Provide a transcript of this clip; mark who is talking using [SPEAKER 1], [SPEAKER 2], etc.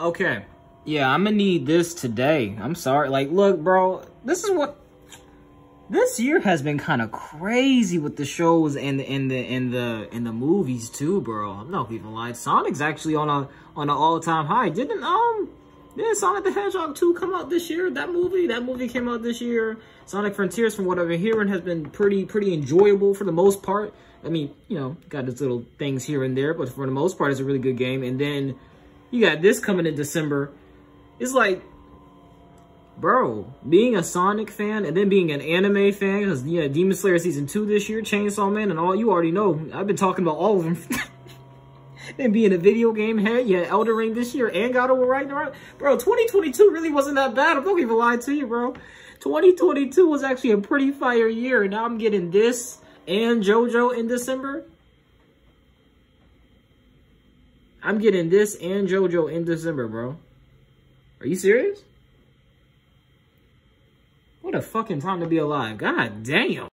[SPEAKER 1] Okay. Yeah, I'm gonna need this today. I'm sorry. Like, look, bro, this is what this year has been kind of crazy with the shows and the and the and the and the movies too, bro. I'm not even lying. Sonic's actually on a on an all time high. Didn't um didn't Sonic the Hedgehog 2 come out this year? That movie? That movie came out this year. Sonic Frontiers, from what I've been hearing, has been pretty pretty enjoyable for the most part. I mean, you know, got its little things here and there, but for the most part, it's a really good game. And then you got this coming in December. It's like, bro, being a Sonic fan and then being an anime fan, because, know, Demon Slayer Season 2 this year, Chainsaw Man, and all, you already know, I've been talking about all of them. and being a video game head, yeah, Elden Ring this year and God of War Ragnarok. Bro, 2022 really wasn't that bad. I'm not even lying to you, bro. 2022 was actually a pretty fire year, and now I'm getting this and JoJo in December. I'm getting this and JoJo in December, bro. Are you serious? What a fucking time to be alive. God damn.